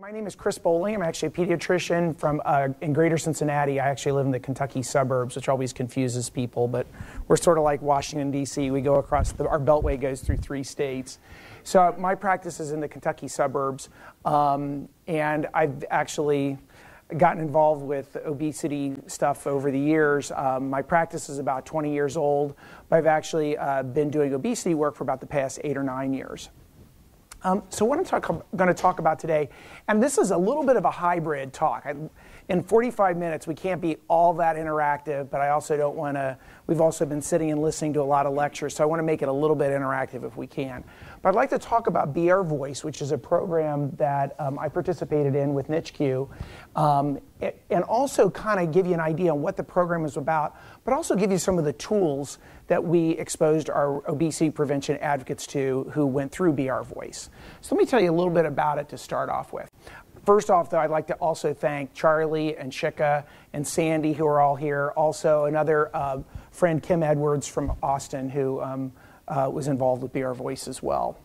My name is Chris Bolling. I'm actually a pediatrician from uh, in Greater Cincinnati. I actually live in the Kentucky suburbs, which always confuses people. But we're sort of like Washington D.C. We go across the, our beltway goes through three states. So my practice is in the Kentucky suburbs, um, and I've actually gotten involved with obesity stuff over the years. Um, my practice is about 20 years old, but I've actually uh, been doing obesity work for about the past eight or nine years. Um, so what I'm going to talk about today, and this is a little bit of a hybrid talk. I, in 45 minutes, we can't be all that interactive, but I also don't want to. We've also been sitting and listening to a lot of lectures, so I want to make it a little bit interactive if we can. But I'd like to talk about Be Our Voice, which is a program that um, I participated in with NICHQ, um, and also kind of give you an idea on what the program is about, but also give you some of the tools that we exposed our obesity prevention advocates to who went through Be Our Voice. So let me tell you a little bit about it to start off with. First off, though, I'd like to also thank Charlie and Shika and Sandy, who are all here. Also, another uh, friend, Kim Edwards from Austin, who um, uh, was involved with Be Our Voice as well.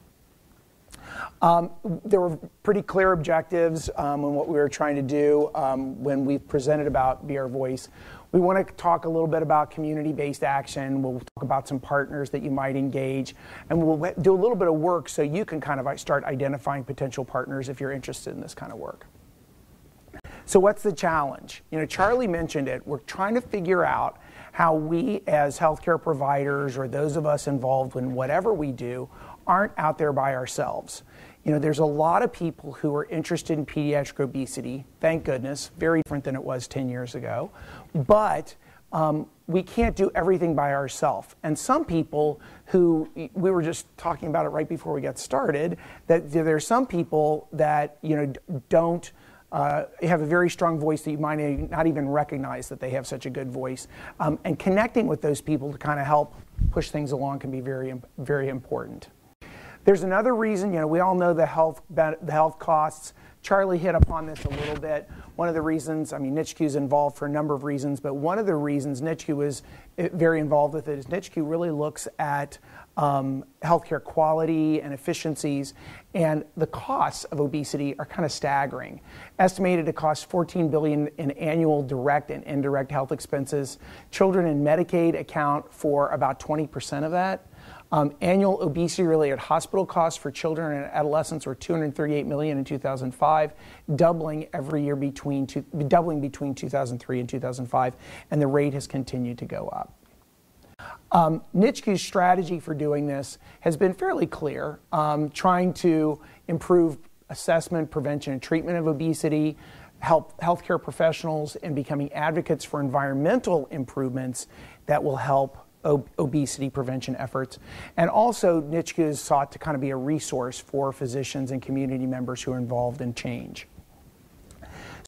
Um, there were pretty clear objectives um, on what we were trying to do um, when we presented about Be Our Voice. We want to talk a little bit about community based action. We'll talk about some partners that you might engage, and we'll do a little bit of work so you can kind of start identifying potential partners if you're interested in this kind of work. So, what's the challenge? You know, Charlie mentioned it. We're trying to figure out how we, as healthcare providers or those of us involved in whatever we do, aren't out there by ourselves. You know, there's a lot of people who are interested in pediatric obesity, thank goodness, very different than it was 10 years ago. But um, we can't do everything by ourselves. And some people who, we were just talking about it right before we got started, that there are some people that, you know, don't uh, have a very strong voice that you might not even recognize that they have such a good voice. Um, and connecting with those people to kind of help push things along can be very, very important. There's another reason, you know, we all know the health, the health costs. Charlie hit upon this a little bit. One of the reasons, I mean, NICHQ is involved for a number of reasons, but one of the reasons NICHQ is eh, very involved with it is NICHQ really looks at um, healthcare quality and efficiencies, and the costs of obesity are kind of staggering. Estimated to cost 14 billion in annual direct and indirect health expenses. Children in Medicaid account for about 20% of that. Um, annual obesity-related hospital costs for children and adolescents were 238 million in 2005, doubling every year between two, doubling between 2003 and 2005, and the rate has continued to go up. Um, strategy for doing this has been fairly clear, um, trying to improve assessment, prevention, and treatment of obesity, help healthcare professionals and becoming advocates for environmental improvements that will help ob- obesity prevention efforts. And also, NICHQ is sought to kind of be a resource for physicians and community members who are involved in change.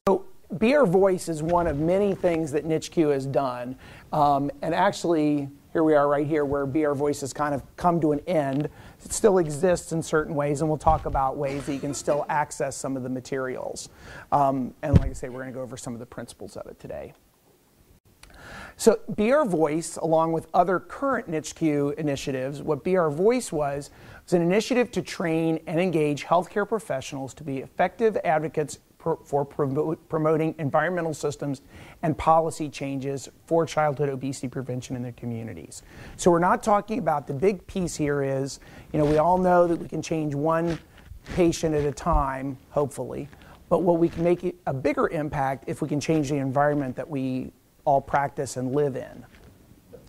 So, Be Our Voice is one of many things that NICHQ has done. Um, and actually, here we are right here where Be Our Voice has kind of come to an end. It still exists in certain ways, and we'll talk about ways that you can still access some of the materials. Um, and like I say, we're going to go over some of the principles of it today. So Be Our Voice, along with other current NICHQ initiatives, what Our Voice was, was an initiative to train and engage healthcare professionals to be effective advocates for promoting environmental systems and policy changes for childhood obesity prevention in their communities. So we're not talking about the big piece here is, you know, we all know that we can change one patient at a time, hopefully, but what we can make a bigger impact if we can change the environment that we all practice and live in.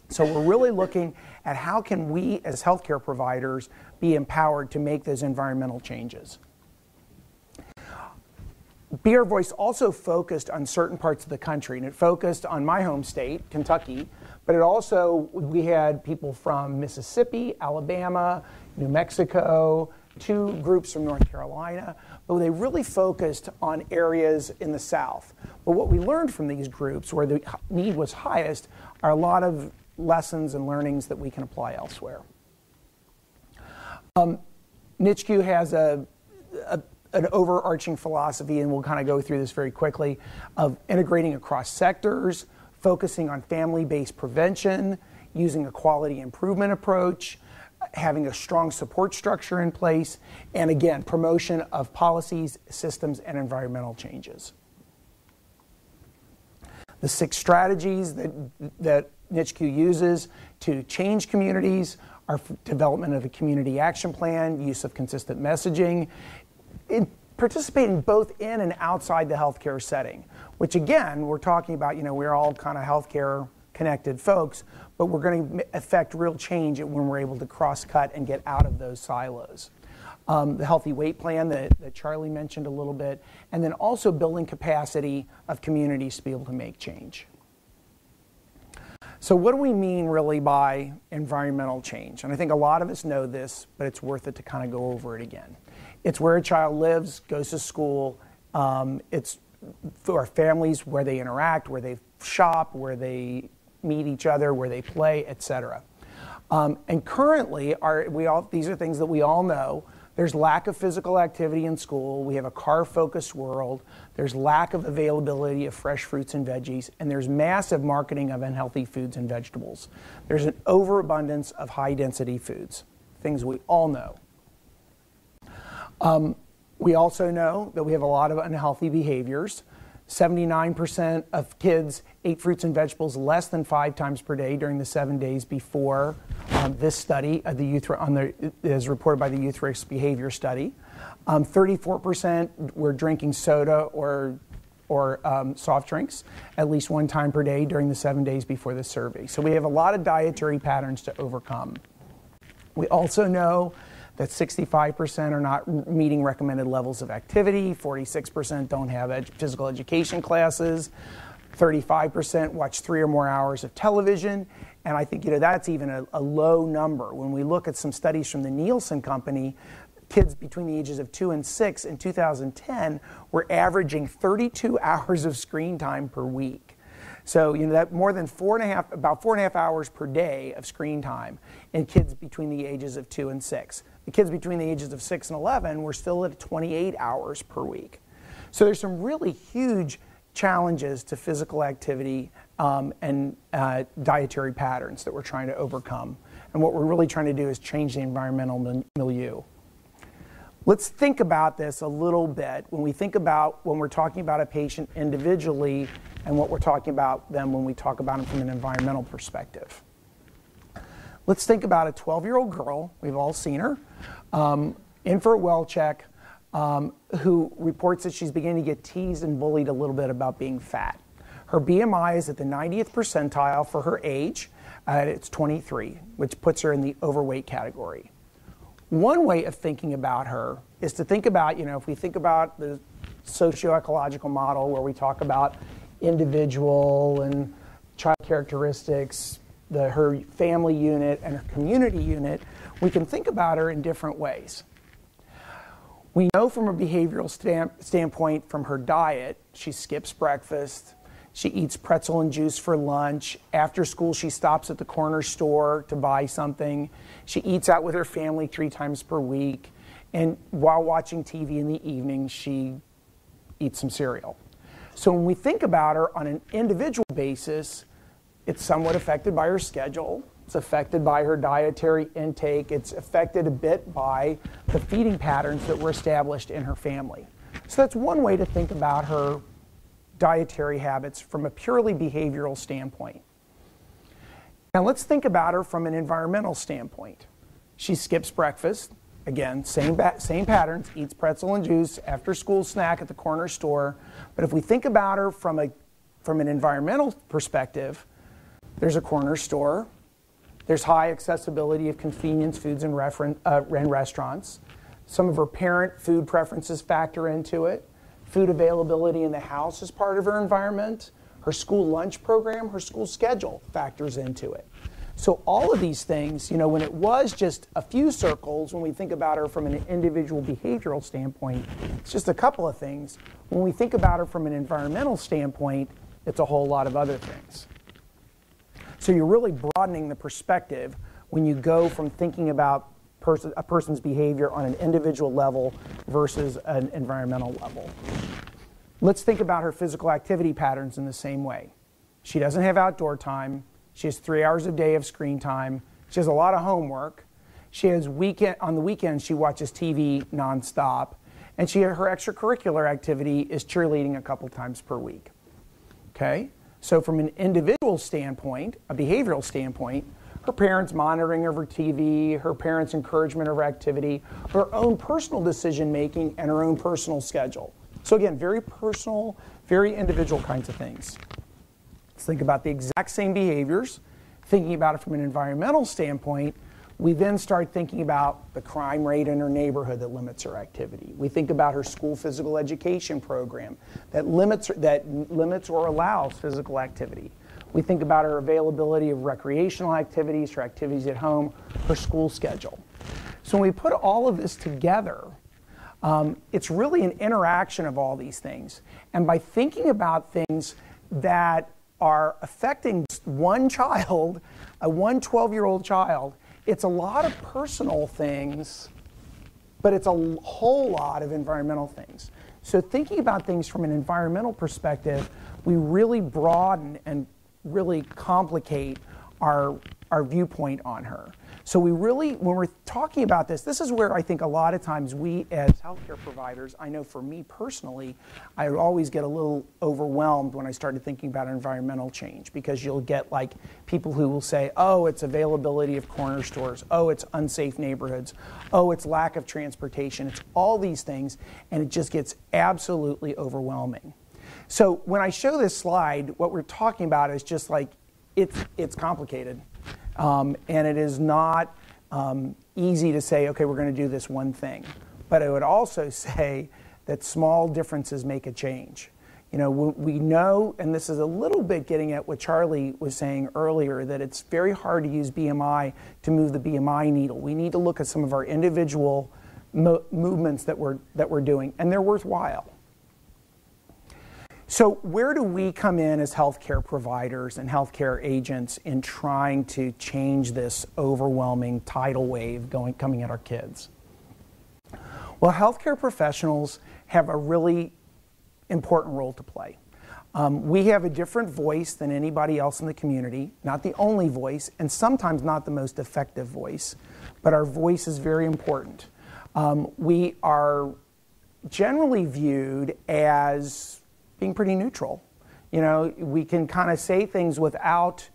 So we're really looking at how can we as healthcare providers be empowered to make those environmental changes. Be Our Voice also focused on certain parts of the country, and it focused on my home state, Kentucky, but it also, we had people from Mississippi, Alabama, New Mexico, two groups from North Carolina, but they really focused on areas in the South. But what we learned from these groups, where the need was highest, are a lot of lessons and learnings that we can apply elsewhere. Um, NICHQ has a, a, an overarching philosophy, and we'll kind of go through this very quickly, of integrating across sectors, focusing on family based prevention, using a quality improvement approach, having a strong support structure in place, and again, promotion of policies, systems, and environmental changes. The six strategies that, that NICHQ uses to change communities are development of a community action plan, use of consistent messaging, participating both in and outside the healthcare setting, which again, we're talking about, you know, we're all kind of healthcare connected folks, but we're going to affect real change when we're able to cross cut and get out of those silos. Um, the healthy weight plan that, that Charlie mentioned a little bit, and then also building capacity of communities to be able to make change. So, what do we mean really by environmental change? And I think a lot of us know this, but it's worth it to kind of go over it again. It's where a child lives, goes to school, um, it's for families where they interact, where they shop, where they meet each other, where they play, etc. Um, and currently, our, we all, these are things that we all know. There's lack of physical activity in school. We have a car focused world. There's lack of availability of fresh fruits and veggies. And there's massive marketing of unhealthy foods and vegetables. There's an overabundance of high density foods, things we all know. Um, we also know that we have a lot of unhealthy behaviors. 79% of kids ate fruits and vegetables less than five times per day during the seven days before um, this study of the youth on the, is reported by the Youth Risk Behavior Study. Um, 34% were drinking soda or or um, soft drinks at least one time per day during the seven days before the survey. So we have a lot of dietary patterns to overcome. We also know that 65% are not meeting recommended levels of activity, 46% don't have ed- physical education classes, 35% watch three or more hours of television, and I think you know that's even a, a low number. When we look at some studies from the Nielsen Company, kids between the ages of two and six in 2010 were averaging 32 hours of screen time per week. So, you know, that more than four and a half, about four and a half hours per day of screen time in kids between the ages of two and six. The kids between the ages of 6 and 11 were still at 28 hours per week. So there's some really huge challenges to physical activity um, and uh, dietary patterns that we're trying to overcome. And what we're really trying to do is change the environmental milieu. Let's think about this a little bit when we think about when we're talking about a patient individually and what we're talking about them when we talk about them from an environmental perspective. Let's think about a 12 year old girl, we've all seen her, um, in for a well check, um, who reports that she's beginning to get teased and bullied a little bit about being fat. Her BMI is at the 90th percentile for her age, and it's 23, which puts her in the overweight category. One way of thinking about her is to think about, you know, if we think about the socio-ecological model where we talk about individual and child characteristics, the, her family unit and her community unit, we can think about her in different ways. We know from a behavioral stamp, standpoint from her diet, she skips breakfast, she eats pretzel and juice for lunch. After school, she stops at the corner store to buy something. She eats out with her family three times per week. And while watching TV in the evening, she eats some cereal. So when we think about her on an individual basis, it's somewhat affected by her schedule. It's affected by her dietary intake. It's affected a bit by the feeding patterns that were established in her family. So that's one way to think about her dietary habits from a purely behavioral standpoint. Now let's think about her from an environmental standpoint. She skips breakfast. Again, same, same patterns, eats pretzel and juice after school snack at the corner store. But if we think about her from, a, from an environmental perspective, there's a corner store. There's high accessibility of convenience foods and, uh, and restaurants. Some of her parent food preferences factor into it. Food availability in the house is part of her environment. Her school lunch program, her school schedule factors into it. So all of these things, you know, when it was just a few circles, when we think about her from an individual behavioral standpoint, it's just a couple of things. When we think about her from an environmental standpoint, it's a whole lot of other things. So you're really broadening the perspective when you go from thinking about person, a person's behavior on an individual level versus an environmental level. Let's think about her physical activity patterns in the same way. She doesn't have outdoor time. She has three hours a day of screen time. She has a lot of homework. She has weekend on the weekends she watches TV nonstop, and she her extracurricular activity is cheerleading a couple times per week. Okay, so from an individual standpoint, a behavioral standpoint, her parents' monitoring of her TV, her parents' encouragement of her activity, her own personal decision making, and her own personal schedule. So again, very personal, very individual kinds of things. Let's think about the exact same behaviors. Thinking about it from an environmental standpoint, we then start thinking about the crime rate in her neighborhood that limits her activity. We think about her school physical education program that limits, that limits or allows physical activity. We think about her availability of recreational activities, her activities at home, her school schedule. So when we put all of this together, um, it's really an interaction of all these things. And by thinking about things that are affecting one child, a one 12 year old child, it's a lot of personal things, but it's a whole lot of environmental things. So, thinking about things from an environmental perspective, we really broaden and really complicate our, our viewpoint on her. So we really, when we're talking about this, this is where I think a lot of times we as healthcare providers, I know for me personally, I always get a little overwhelmed when I started thinking about environmental change because you'll get like people who will say, oh, it's availability of corner stores, oh, it's unsafe neighborhoods, oh, it's lack of transportation, it's all these things, and it just gets absolutely overwhelming. So when I show this slide, what we're talking about is just like it's, it's complicated. Um, and it is not um, easy to say, okay, we're going to do this one thing. But I would also say that small differences make a change. You know, we know, and this is a little bit getting at what Charlie was saying earlier, that it's very hard to use BMI to move the BMI needle. We need to look at some of our individual mo- movements that we're, that we're doing, and they're worthwhile. So, where do we come in as healthcare providers and healthcare agents in trying to change this overwhelming tidal wave going, coming at our kids? Well, healthcare professionals have a really important role to play. Um, we have a different voice than anybody else in the community, not the only voice, and sometimes not the most effective voice, but our voice is very important. Um, we are generally viewed as being pretty neutral. You know, we can kind of say things without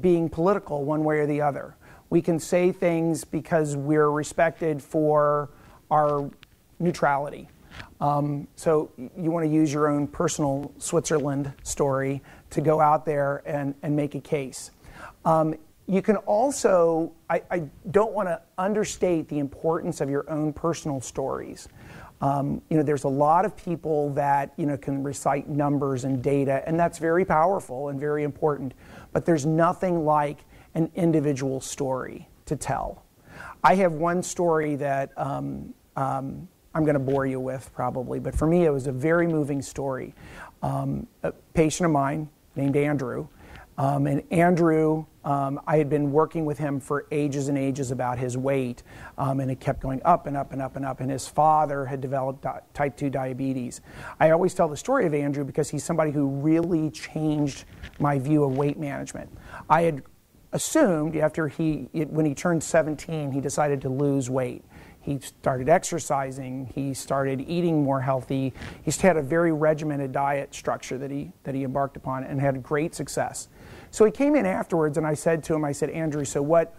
being political one way or the other. We can say things because we're respected for our neutrality. Um, so you want to use your own personal Switzerland story to go out there and, and make a case. Um, you can also, I, I don't want to understate the importance of your own personal stories. Um, you know, there's a lot of people that you know can recite numbers and data, and that's very powerful and very important. But there's nothing like an individual story to tell. I have one story that um, um, I'm going to bore you with probably, but for me it was a very moving story. Um, a patient of mine named Andrew um, and Andrew, um, I had been working with him for ages and ages about his weight, um, and it kept going up and up and up and up. And his father had developed di- type 2 diabetes. I always tell the story of Andrew because he's somebody who really changed my view of weight management. I had assumed after he, it, when he turned 17, he decided to lose weight. He started exercising. He started eating more healthy. He's had a very regimented diet structure that he, that he embarked upon and had great success. So he came in afterwards, and I said to him, I said, Andrew, so what?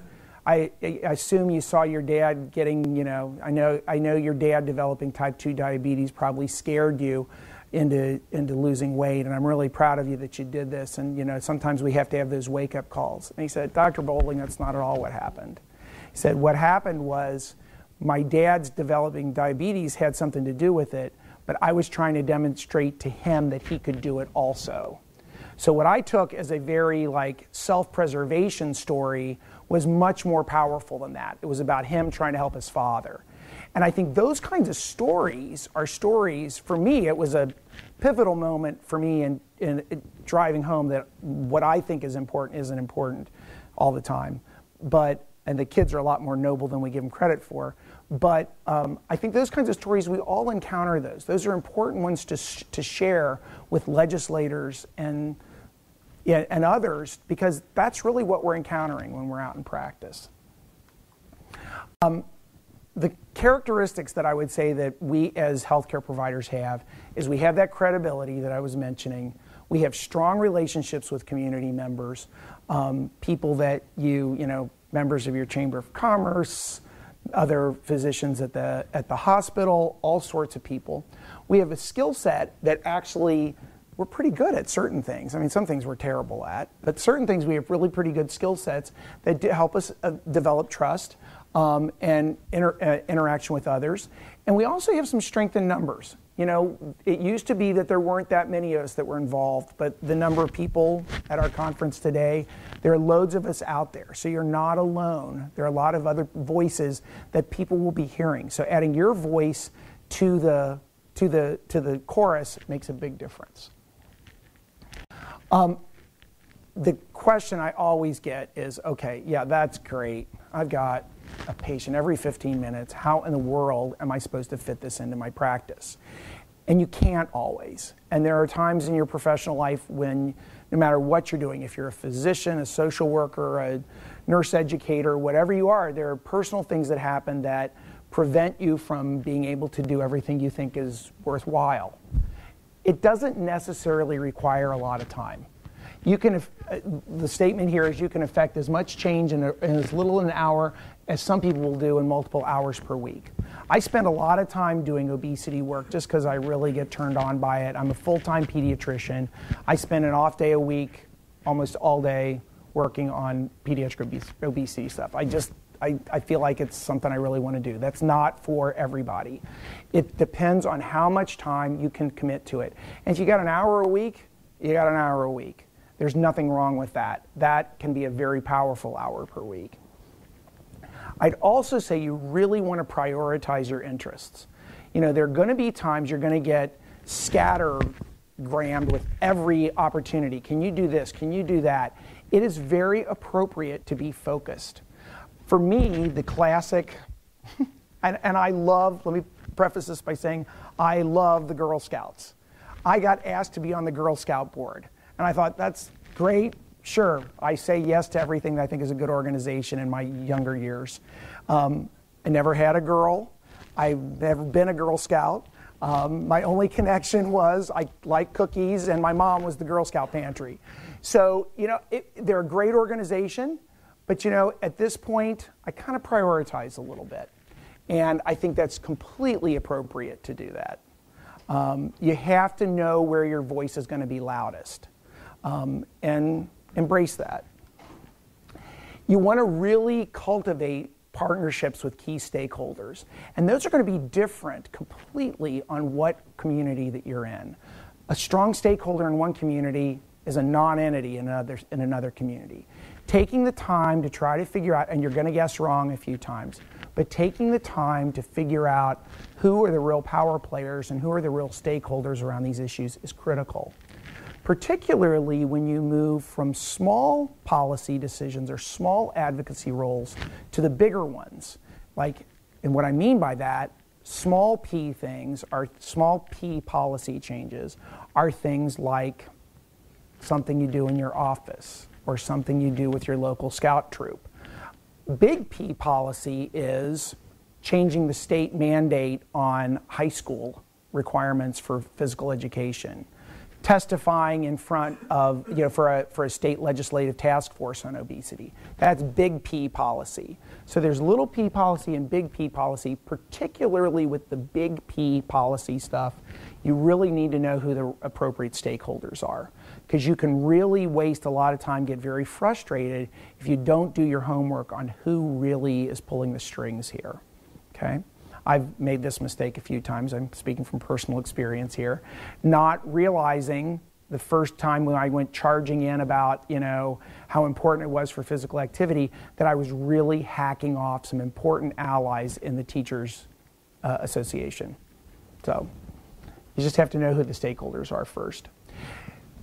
I, I assume you saw your dad getting, you know, I know, I know your dad developing type 2 diabetes probably scared you into, into losing weight, and I'm really proud of you that you did this. And, you know, sometimes we have to have those wake up calls. And he said, Dr. Bolling, that's not at all what happened. He said, What happened was my dad's developing diabetes had something to do with it, but I was trying to demonstrate to him that he could do it also. So what I took as a very like self-preservation story was much more powerful than that. It was about him trying to help his father. And I think those kinds of stories are stories, for me, it was a pivotal moment for me in, in, in driving home that what I think is important isn't important all the time. But, and the kids are a lot more noble than we give them credit for. But um, I think those kinds of stories, we all encounter those. Those are important ones to, sh- to share with legislators and and others because that's really what we're encountering when we're out in practice. Um, the characteristics that I would say that we as healthcare providers have is we have that credibility that I was mentioning. We have strong relationships with community members, um, people that you, you know, members of your Chamber of Commerce, other physicians at the, at the hospital, all sorts of people. We have a skill set that actually we're pretty good at certain things. I mean, some things we're terrible at, but certain things we have really pretty good skill sets that help us uh, develop trust um, and inter- uh, interaction with others. And we also have some strength in numbers. You know, it used to be that there weren't that many of us that were involved, but the number of people at our conference today, there are loads of us out there. So you're not alone. There are a lot of other voices that people will be hearing. So adding your voice to the to the to the chorus makes a big difference. Um, the question I always get is, okay, yeah, that's great. I've got a patient every 15 minutes. How in the world am I supposed to fit this into my practice? And you can't always. And there are times in your professional life when, no matter what you're doing, if you're a physician, a social worker, a nurse educator, whatever you are, there are personal things that happen that prevent you from being able to do everything you think is worthwhile. It doesn't necessarily require a lot of time. You can, uh, the statement here is you can affect as much change in, a, in as little an hour as some people will do in multiple hours per week. I spend a lot of time doing obesity work just because I really get turned on by it. I'm a full time pediatrician. I spend an off day a week, almost all day, working on pediatric obesity stuff. I just I, I, feel like it's something I really want to do. That's not for everybody. It depends on how much time you can commit to it. And if you got an hour a week, you got an hour a week. There's nothing wrong with that. That can be a very powerful hour per week. I'd also say you really want to prioritize your interests. You know, there are going to be times you're going to get scattergrammed with every opportunity. Can you do this? Can you do that? It is very appropriate to be focused. For me, the classic, and, and I love, let me preface this by saying, I love the Girl Scouts. I got asked to be on the Girl Scout board. And I thought, that's great sure, I say yes to everything that I think is a good organization in my younger years. Um, I never had a girl. I've never been a Girl Scout. Um, my only connection was I like cookies, and my mom was the Girl Scout pantry. So, you know, it, they're a great organization, but, you know, at this point, I kind of prioritize a little bit. And I think that's completely appropriate to do that. Um, you have to know where your voice is going to be loudest. Um, and Embrace that. You want to really cultivate partnerships with key stakeholders. And those are going to be different completely on what community that you're in. A strong stakeholder in one community is a non entity in another, in another community. Taking the time to try to figure out, and you're going to guess wrong a few times, but taking the time to figure out who are the real power players and who are the real stakeholders around these issues is critical particularly when you move from small policy decisions or small advocacy roles to the bigger ones. Like, and what I mean by that, small p things are small p policy changes are things like something you do in your office or something you do with your local scout troop. Big P policy is changing the state mandate on high school requirements for physical education testifying in front of, you know, for a, for a state legislative task force on obesity. That's big P policy. So there's little p policy and big P policy, particularly with the big P policy stuff. You really need to know who the appropriate stakeholders are because you can really waste a lot of time, get very frustrated if you don't do your homework on who really is pulling the strings here. Okay? I've made this mistake a few times. I'm speaking from personal experience here. Not realizing the first time when I went charging in about, you know, how important it was for physical activity, that I was really hacking off some important allies in the Teachers uh, Association. So you just have to know who the stakeholders are first.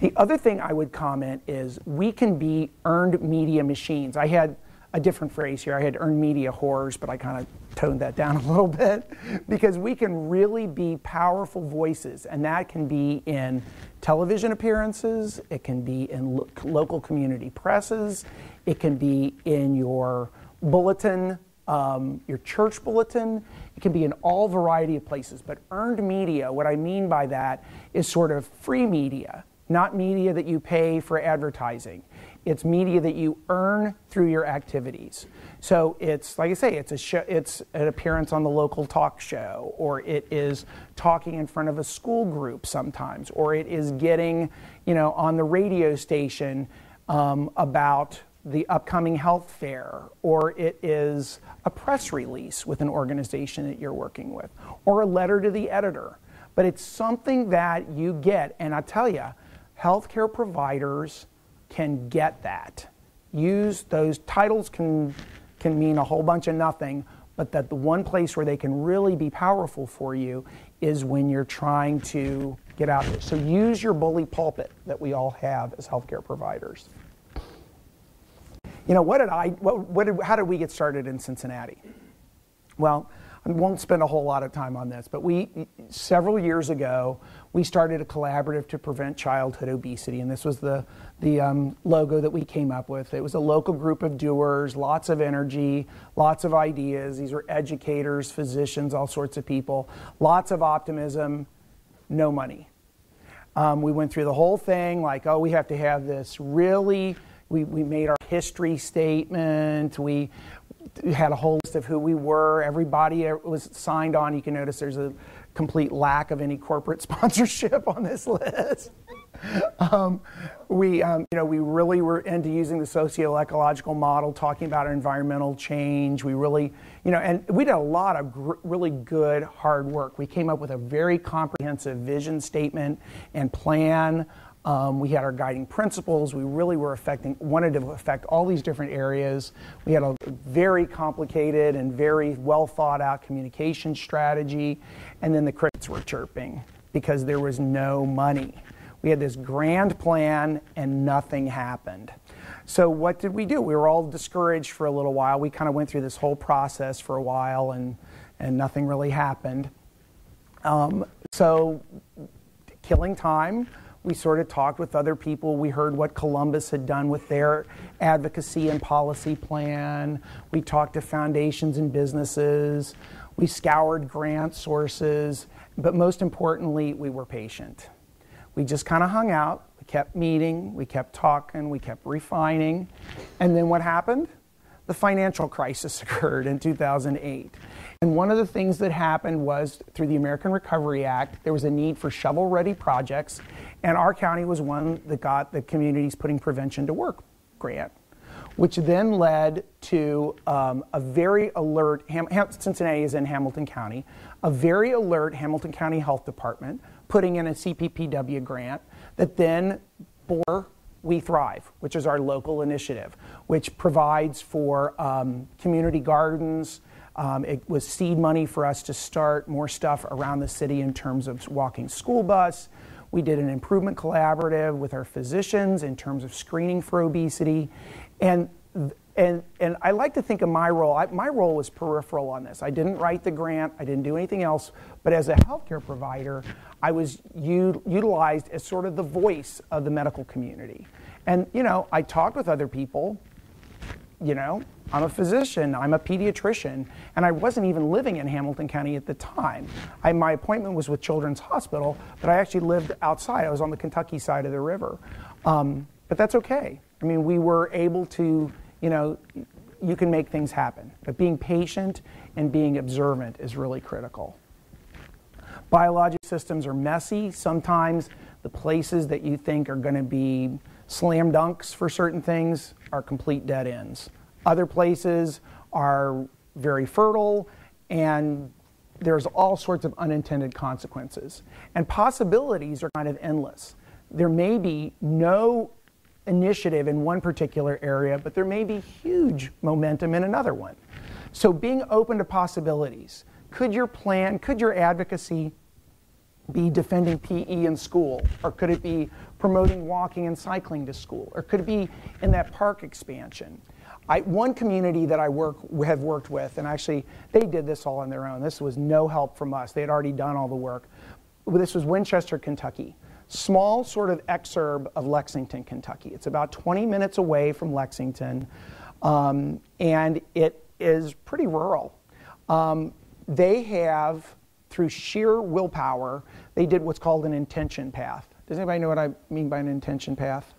The other thing I would comment is we can be earned media machines. I had a different phrase here. I had earned media whores, but I kind of toned that down a little bit because we can really be powerful voices, and that can be in television appearances, it can be in lo- local community presses, it can be in your bulletin um, your church bulletin. It can be in all variety of places. But earned media, what I mean by that is sort of free media, not media that you pay for advertising. It's media that you earn through your activities. So it's like I say, it's a show, it's an appearance on the local talk show, or it is talking in front of a school group sometimes, or it is getting, you know, on the radio station um, about the upcoming health fair, or it is a press release with an organization that you're working with, or a letter to the editor. But it's something that you get, and I tell you, healthcare providers can get that. Use those titles can can mean a whole bunch of nothing, but that the one place where they can really be powerful for you is when you're trying to get out there. So use your bully pulpit that we all have as healthcare providers. You know, what did I, what, what did, how did we get started in Cincinnati? Well, I won't spend a whole lot of time on this, but we, several years ago, we started a collaborative to prevent childhood obesity, and this was the, the um, logo that we came up with. It was a local group of doers, lots of energy, lots of ideas. These were educators, physicians, all sorts of people, lots of optimism, no money. Um, we went through the whole thing like, oh, we have to have this really, we, we made our history statement. We, had a whole list of who we were. Everybody was signed on. You can notice there's a complete lack of any corporate sponsorship on this list. um, we, um, you know, we really were into using the socio-ecological model, talking about environmental change. We really, you know, and we did a lot of gr- really good hard work. We came up with a very comprehensive vision statement and plan. Um, we had our guiding principles. We really were affecting, wanted to affect all these different areas. We had a very complicated and very well thought out communication strategy. And then the crickets were chirping because there was no money. We had this grand plan and nothing happened. So, what did we do? We were all discouraged for a little while. We kind of went through this whole process for a while and, and nothing really happened. Um, so, killing time we sort of talked with other people. We heard what Columbus had done with their advocacy and policy plan. We talked to foundations and businesses. We scoured grant sources. But most importantly, we were patient. We just kind of hung out. We kept meeting. We kept talking. We kept refining. And then what happened? The financial crisis occurred in 2008. And one of the things that happened was through the American Recovery Act, there was a need for shovel ready projects and our county was one that got the Communities Putting Prevention to Work grant, which then led to um, a very alert, Ham- Cincinnati is in Hamilton County, a very alert Hamilton County Health Department putting in a CPPW grant that then bore we Thrive, which is our local initiative, which provides for um, community gardens. Um, it was seed money for us to start more stuff around the city in terms of walking school bus, we did an improvement collaborative with our physicians in terms of screening for obesity. And and, and I like to think of my role. I, my role was peripheral on this. I didn't write the grant. I didn't do anything else. But as a healthcare provider, I was u- utilized as sort of the voice of the medical community. And you know, I talked with other people. You know, I'm a physician, I'm a pediatrician, and I wasn't even living in Hamilton County at the time. I, my appointment was with Children's Hospital, but I actually lived outside. I was on the Kentucky side of the river. Um, but that's okay. I mean, we were able to, you know, you can make things happen. But being patient and being observant is really critical. Biologic systems are messy. Sometimes the places that you think are going to be slam dunks for certain things are complete dead ends. Other places are very fertile and there's all sorts of unintended consequences. And possibilities are kind of endless. There may be no initiative in one particular area, but there may be huge momentum in another one. So being open to possibilities. Could your plan, could your advocacy be defending PE in school? Or could it be promoting walking and cycling to school? Or could it be in that park expansion? I, one community that I work have worked with, and actually they did this all on their own. This was no help from us. They had already done all the work. This was Winchester, Kentucky. Small sort of exurb of Lexington, Kentucky. It's about 20 minutes away from Lexington, um, and it is pretty rural. Um, they have, through sheer willpower, they did what's called an intention path. Does anybody know what I mean by an intention path?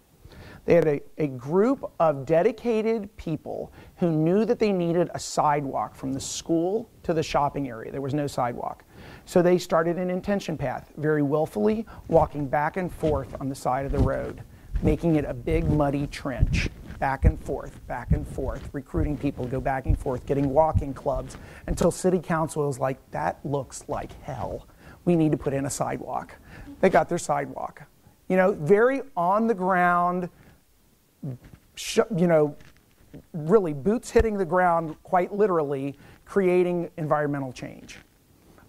They had a, a group of dedicated people who knew that they needed a sidewalk from the school to the shopping area. There was no sidewalk. So they started an intention path, very willfully, walking back and forth on the side of the road, making it a big muddy trench, back and forth, back and forth, recruiting people to go back and forth, getting walking clubs, until city council was like, that looks like hell. We need to put in a sidewalk. They got their sidewalk. You know, very on the ground, you know, really boots hitting the ground quite literally, creating environmental change.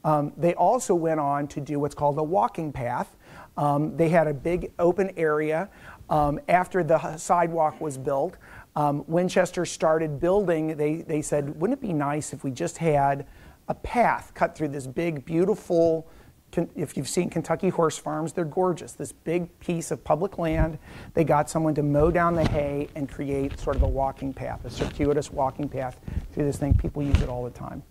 Um, they also went on to do what's called a walking path. Um, they had a big open area um, after the sidewalk was built. Um, Winchester started building, they, they said, wouldn't it be nice if we just had a path cut through this big, beautiful if you've seen Kentucky horse farms, they're gorgeous. This big piece of public land, they got someone to mow down the hay and create sort of a walking path, a circuitous walking path through this thing. People use it all the time.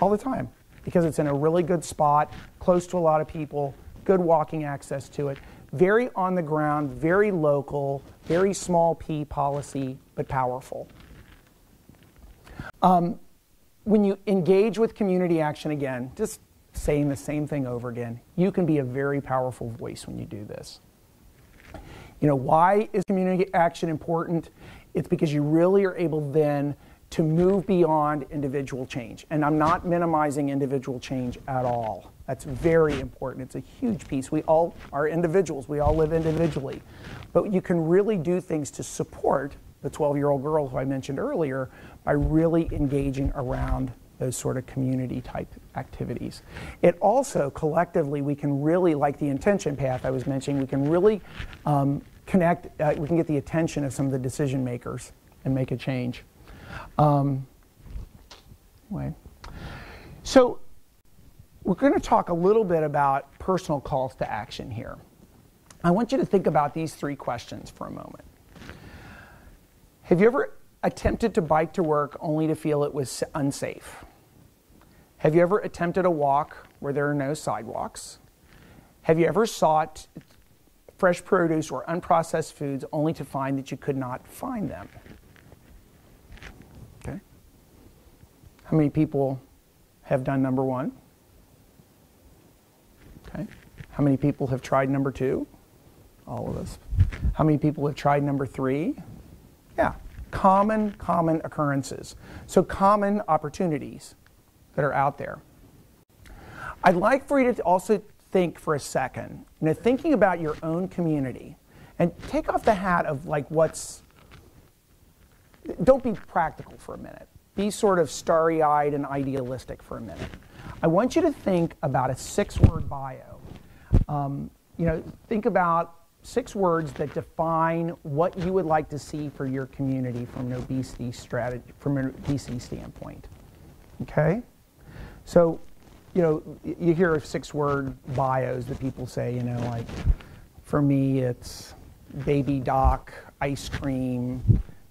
All the time. Because it's in a really good spot, close to a lot of people, good walking access to it. Very on the ground, very local, very small p policy, but powerful. Um, when you engage with community action again, just saying the same thing over again. You can be a very powerful voice when you do this. You know, why is community action important? It's because you really are able then to move beyond individual change. And I'm not minimizing individual change at all. That's very important. It's a huge piece. We all are individuals, we all live individually. But you can really do things to support the 12 year old girl who I mentioned earlier by really engaging around those sort of community type activities. It also, collectively, we can really, like the intention path I was mentioning, we can really um, connect, uh, we can get the attention of some of the decision makers and make a change. Um, anyway. So, we're going to talk a little bit about personal calls to action here. I want you to think about these three questions for a moment. Have you ever attempted to bike to work only to feel it was unsafe? Have you ever attempted a walk where there are no sidewalks? Have you ever sought fresh produce or unprocessed foods only to find that you could not find them? Okay. How many people have done number one? Okay. How many people have tried number two? All of us. How many people have tried number three? Yeah. Common, common occurrences. So, common opportunities that are out there. I'd like for you to also think for a second, you know, thinking about your own community and take off the hat of like what's, don't be practical for a minute. Be sort of starry eyed and idealistic for a minute. I want you to think about a six word bio. Um, you know, think about six words that define what you would like to see for your community from an obesity strategy, from an obesity standpoint. Okay? So, you know, you hear six word bios that people say, you know, like, for me, it's baby doc, ice cream,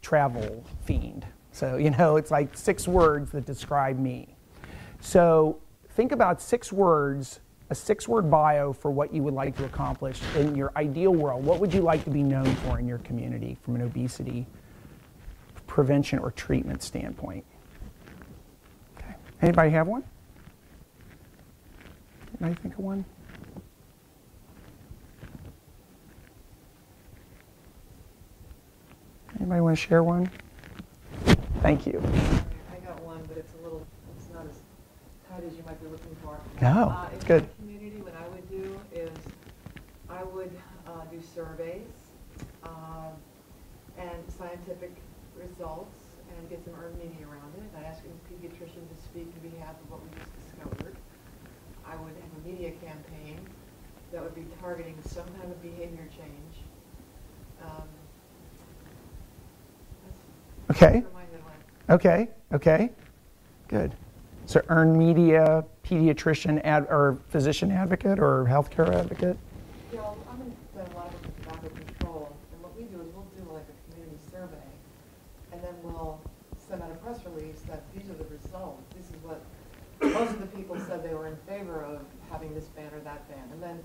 travel fiend. So, you know, it's like six words that describe me. So, think about six words, a six word bio for what you would like to accomplish in your ideal world. What would you like to be known for in your community from an obesity prevention or treatment standpoint? Okay. Anybody have one? Can I think of one? Anybody want to share one? Thank you. I got one, but it's a little, it's not as tight as you might be looking for. No, uh, it's good. community, what I would do is I would uh, do surveys um, and scientific results and get some earned media around it. I'd ask a pediatrician to speak on behalf of what we just discovered. I would have a media campaign that would be targeting some kind of behavior change. Um, okay. Okay. Okay. Good. So earned media, pediatrician ad, or physician advocate or healthcare advocate? Yeah, I'm going to spend a lot of tobacco control. And what we do is we'll do like a community survey. And then we'll send out a press release that these are the results. This is what, most of the people said they were in favor of having this ban or that ban. And then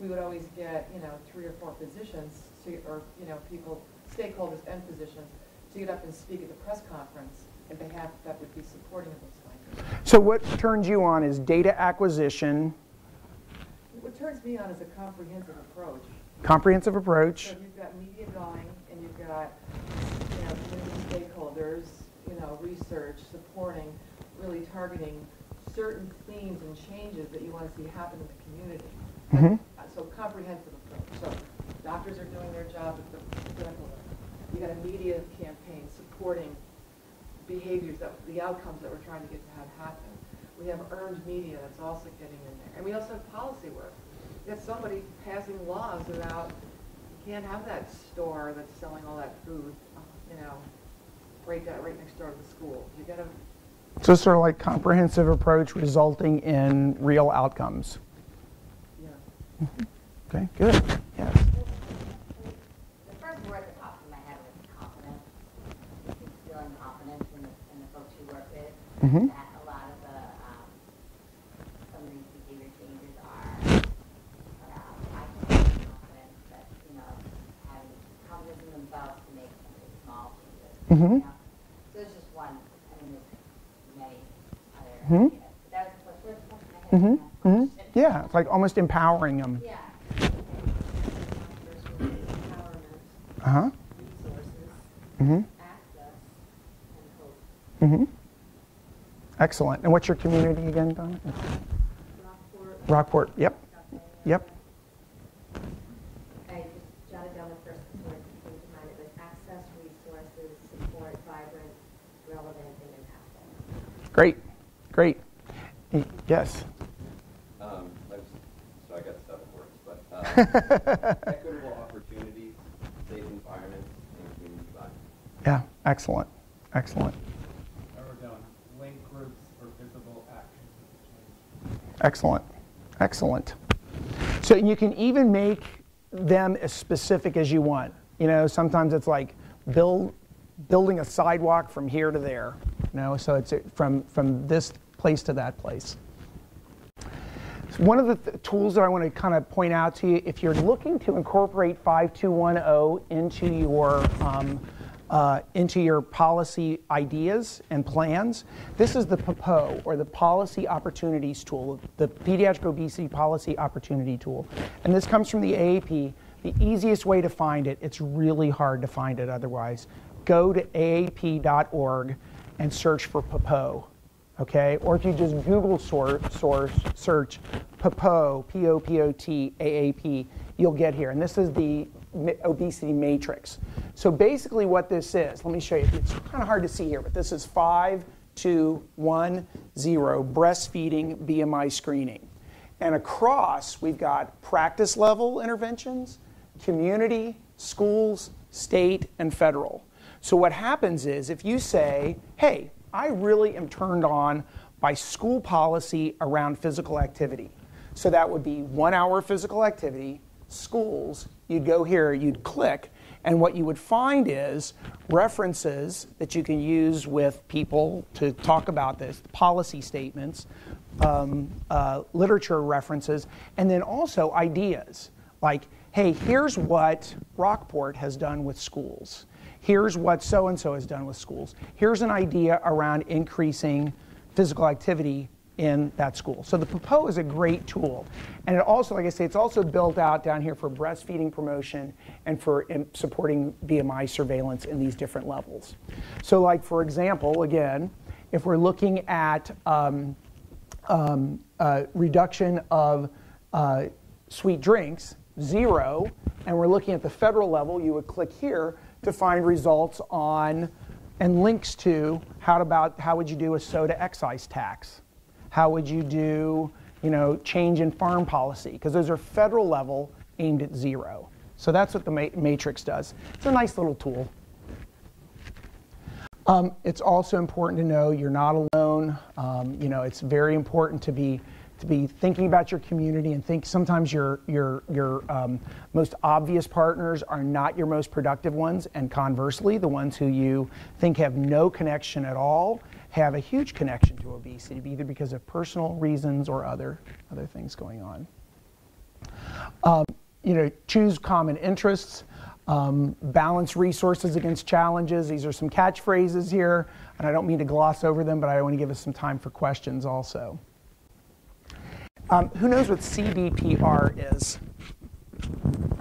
we would always get, you know, three or four physicians, to- or, you know, people, stakeholders and physicians, to get up and speak at the press conference in behalf that would be supporting of those findings. So what turns you on is data acquisition, What turns me on is a comprehensive approach. comprehensive approach. So you've got media going, and you've got, you know, community stakeholders, you know, research, supporting, really targeting certain themes and changes that you want to see happen in the community. Mhm. Uh, So comprehensive approach. So doctors are doing their job at the clinical level. You got a media campaign supporting behaviors that, the outcomes that we're trying to get to have happen. We have earned media that's also getting in there. And we also have policy work. You have somebody passing laws about, you can't have that store that's selling all that food, uh, you know, right down, right next door to the school. You gotta, So sort of like comprehensive approach resulting in real outcomes. you know, Okay, good. Yes. The first word that popped in my head was confidence. Instilling confidence in the, in the folks you work with. Mhm. That a lot of the, um, some of these behavior changes are around, I think, confidence that, you know, having confidence in themselves to make some of these small changes. Mhm. you know? So it's just one, I mean, there's many other Mhm. ideas. But that was the first word that popped in my hmm know, hmm Yeah, it's like almost empowering them. Yeah. Uh-huh. resources, hmm access, and hope. hmm Excellent. And what's your community again, Donna? Rockport. Rockport. Yep. Yep. I just jotted down the first word that came to mind. It was access, resources, support, vibrant, relevant, and impactful. Great. Great. Yes. Um, So I got seven words, but uh, equitable opportunities, safe environments, and community buy-in. Yeah. Excellent. Excellent. I wrote down link groups for visible actions. Excellent. Excellent. So you can even make them as specific as you want. You know, sometimes it's like build building a sidewalk from here to there. You know, so it's from from this place to that place. One of the th- tools that I want to kind of point out to you, if you're looking to incorporate 5210 into your um, uh, into your policy ideas and plans, this is the POPO or the Policy Opportunities Tool, the Pediatric Obesity Policy Opportunity Tool, and this comes from the AAP. The easiest way to find it, it's really hard to find it otherwise. Go to aap.org and search for POPO okay? Or if you just Google source, source search POPO, P-O-P-O-T, A-A-P, you'll get here. And this is the obesity matrix. So basically what this is, let me show you. It's kind of hard to see here, but this is five, two, one, zero, breastfeeding BMI screening. And across, we've got practice level interventions, community, schools, state, and federal. So what happens is if you say, hey, I really am turned on by school policy around physical activity. So that would be one hour physical activity, schools, you'd go here, you'd click, and what you would find is references that you can use with people to talk about this, policy statements, um, uh, literature references, and then also ideas like, hey, here's what Rockport has done with schools. Here's what so and so has done with schools. Here's an idea around increasing physical activity in that school. So the POPO is a great tool. And it also, like I say, it's also built out down here for breastfeeding promotion and for supporting BMI surveillance in these different levels. So, like, for example, again, if we're looking at um, um, uh, reduction of uh, sweet drinks, zero, and we're looking at the federal level, you would click here to find results on and links to how about how would you do a soda excise tax? How would you do, you know, change in farm policy? Because those are federal level aimed at zero. So that's what the ma- matrix does. It's a nice little tool. Um, it's also important to know you're not alone. Um, you know, it's very important to be to be thinking about your community and think sometimes your your your um, most obvious partners are not your most productive ones, and conversely, the ones who you think have no connection at all have a huge connection to obesity, either because of personal reasons or other other things going on. Um, you know, choose common interests. Um, balance resources against challenges. These are some catchphrases here, and I don't mean to gloss over them, but I want to give us some time for questions also. Um, who knows what CBPR is?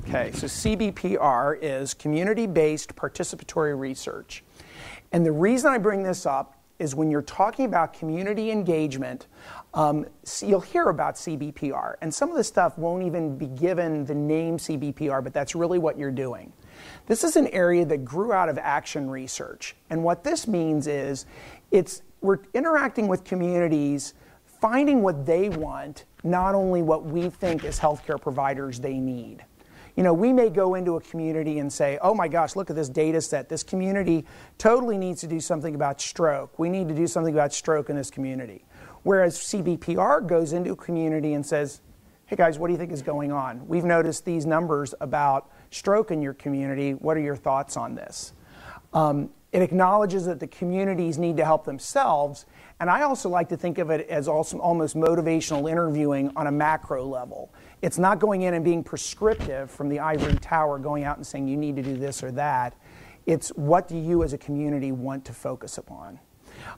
Okay, so CBPR is community based participatory research. And the reason I bring this up is when you're talking about community engagement, um, you'll hear about CBPR. And some of the stuff won't even be given the name CBPR, but that's really what you're doing. This is an area that grew out of action research. And what this means is it's, we're interacting with communities, finding what they want, not only what we think as healthcare providers they need. You know, we may go into a community and say, oh my gosh, look at this data set. This community totally needs to do something about stroke. We need to do something about stroke in this community. Whereas CBPR goes into a community and says, hey guys, what do you think is going on? We've noticed these numbers about stroke in your community. What are your thoughts on this? Um, it acknowledges that the communities need to help themselves. And I also like to think of it as also almost motivational interviewing on a macro level. It's not going in and being prescriptive from the ivory tower, going out and saying you need to do this or that. It's what do you as a community want to focus upon.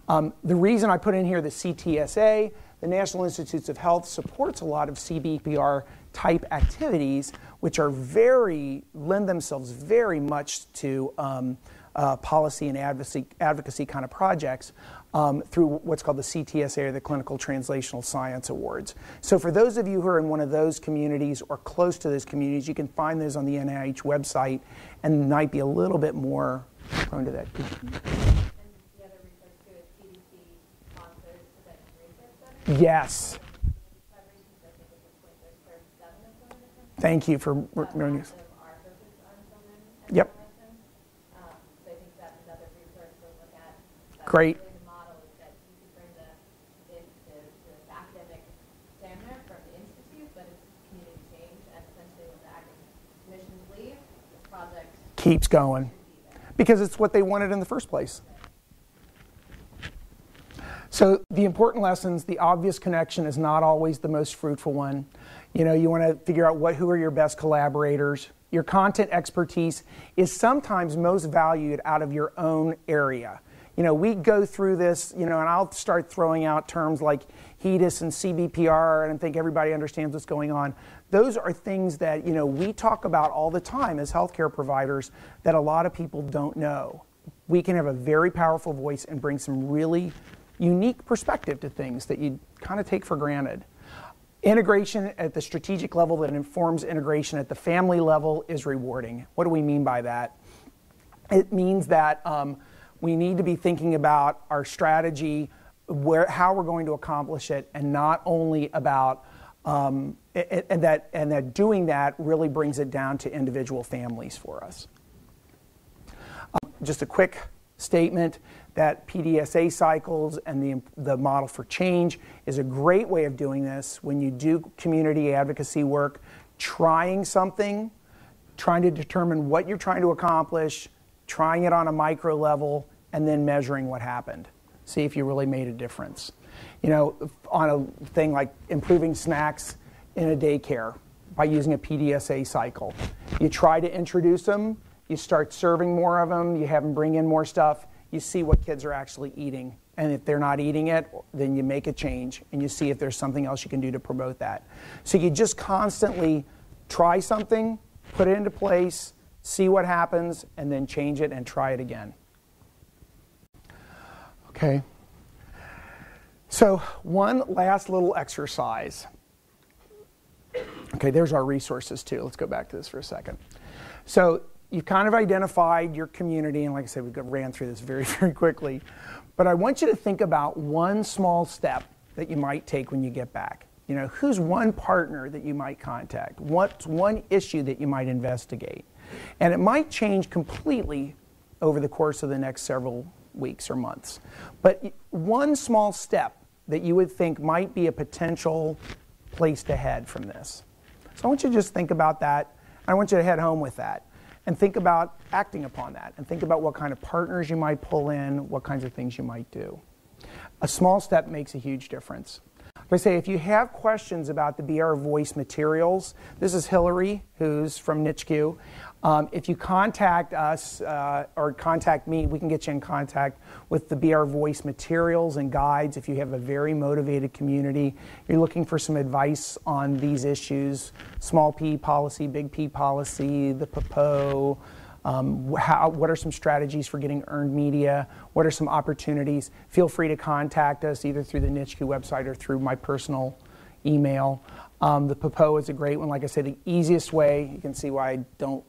Um, the reason I put in here the CTSA, the National Institutes of Health supports a lot of CBPR type activities, which are very, lend themselves very much to um, uh, policy and advocacy, advocacy kind of projects um, through what's called the CTSA or the Clinical Translational Science Awards. So, for those of you who are in one of those communities or close to those communities, you can find those on the NIH website and might be a little bit more prone to that. Yes. Thank you for knowing this. Yep. Great. Keeps going because it's what they wanted in the first place. So the important lessons, the obvious connection is not always the most fruitful one. You know, you want to figure out what who are your best collaborators. Your content expertise is sometimes most valued out of your own area. You know, we go through this, you know, and I'll start throwing out terms like HEDIS and CBPR, and I think everybody understands what's going on. Those are things that, you know, we talk about all the time as healthcare providers that a lot of people don't know. We can have a very powerful voice and bring some really unique perspective to things that you kind of take for granted. Integration at the strategic level that informs integration at the family level is rewarding. What do we mean by that? It means that um, we need to be thinking about our strategy, where, how we're going to accomplish it, and not only about um, and that and that doing that really brings it down to individual families for us. Um, just a quick statement that PDSA cycles and the, the model for change is a great way of doing this when you do community advocacy work, trying something, trying to determine what you're trying to accomplish, trying it on a micro level, and then measuring what happened. See if you really made a difference. You know, on a thing like improving snacks in a daycare by using a PDSA cycle. You try to introduce them, you start serving more of them, you have them bring in more stuff, you see what kids are actually eating. And if they're not eating it, then you make a change and you see if there's something else you can do to promote that. So you just constantly try something, put it into place, see what happens, and then change it and try it again. Okay. So, one last little exercise. Okay, there's our resources too. Let's go back to this for a second. So, you've kind of identified your community, and like I said, we ran through this very, very quickly. But I want you to think about one small step that you might take when you get back. You know, who's one partner that you might contact? What's one issue that you might investigate? And it might change completely over the course of the next several weeks or months. But one small step that you would think might be a potential place to head from this. So I want you to just think about that. I want you to head home with that and think about acting upon that and think about what kind of partners you might pull in, what kinds of things you might do. A small step makes a huge difference. I say, if you have questions about the Be Our Voice materials, this is Hillary, who's from NICHQ. Um, if you contact us uh, or contact me, we can get you in contact with the Be Our Voice materials and guides. If you have a very motivated community, you're looking for some advice on these issues small p policy, big P policy, the PPO. Um, how, what are some strategies for getting earned media? What are some opportunities? Feel free to contact us either through the NICHQ website or through my personal email. Um, the PPO is a great one. Like I said, the easiest way, you can see why I don't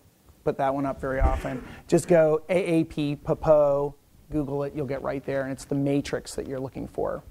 put that one up very often. Just go AAP PPO, Google it, you'll get right there, and it's the matrix that you're looking for.